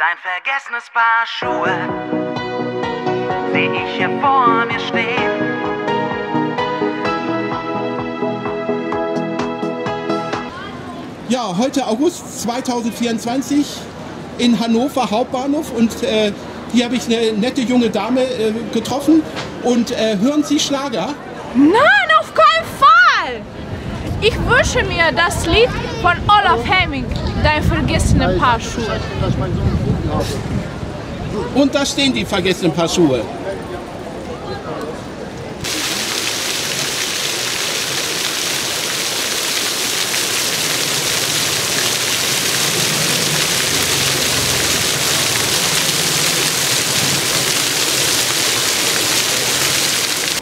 Dein vergessenes Paar Schuhe seh ich hier vor mir stehen. Ja, heute August 2024 in Hannover Hauptbahnhof und äh, hier habe ich eine nette junge Dame äh, getroffen und äh, hören Sie Schlager? Nein, auf keinen Fall! Ich wünsche mir das Lied von Olaf Hemming, Dein vergessene Paar Schuhe. Und da stehen die vergessenen Paar Schuhe.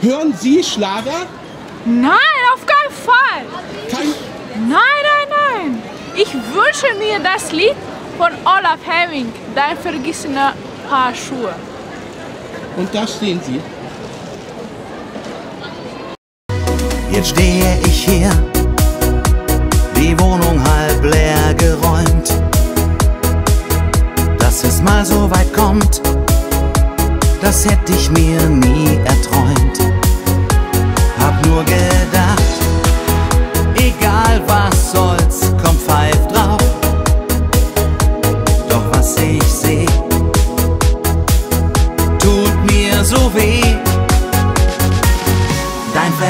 Hören Sie Schlager? Nein, auf keinen Fall! Kein Nein, nein, nein! Ich wünsche mir das Lied von Olaf Hemming, Dein vergessene Paar Schuhe. Und da stehen sie. Jetzt stehe ich hier, die Wohnung halb leer geräumt. Dass es mal so weit kommt, das hätte ich mir nie erträumt. Hab nur gedacht, egal was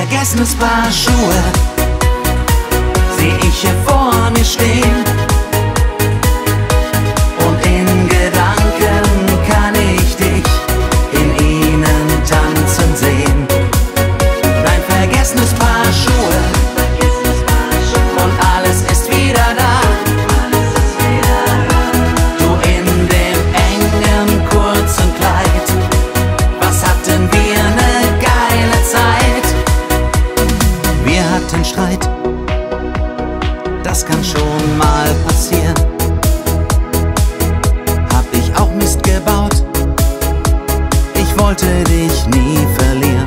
vergessenes Paar Schuhe seh ich hier vor mir stehen. Das kann schon mal passieren. Hab ich auch Mist gebaut, ich wollte dich nie verlieren.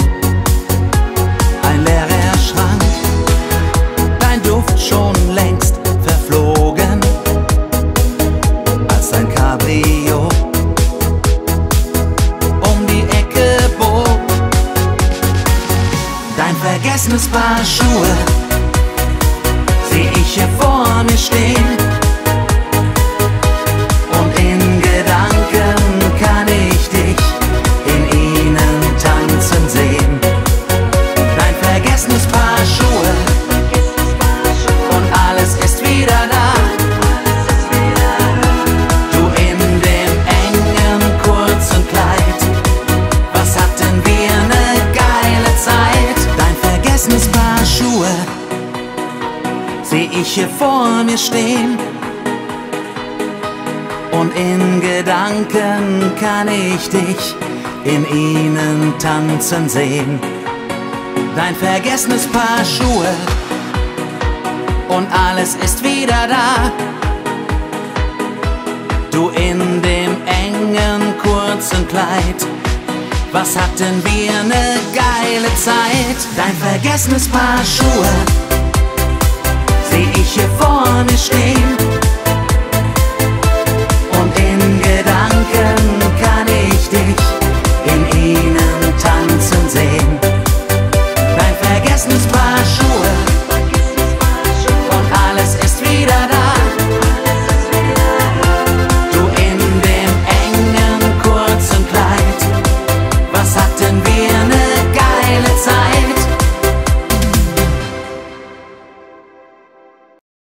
Ein leerer Schrank, dein Duft schon längst verflogen, als dein Cabrio um die Ecke bog. Dein vergessenes Paar Schuhe ich hier vor mir stehen. Und in Gedanken kann ich dich in ihnen tanzen sehen. Dein vergessenes Paar Schuhe und alles ist wieder da. Du in dem engen kurzen Kleid. Was hatten wir ne geile Zeit? Dein vergessenes Paar Schuhe seh ich hier vor mir stehen. Und in Gedanken kann ich dich in ihnen tanzen sehen. Dein vergessenes Paar Schuhe und alles ist wieder da. Du in dem engen kurzen Kleid. Was hatten wir ne geile Zeit? Dein vergessenes Paar Schuhe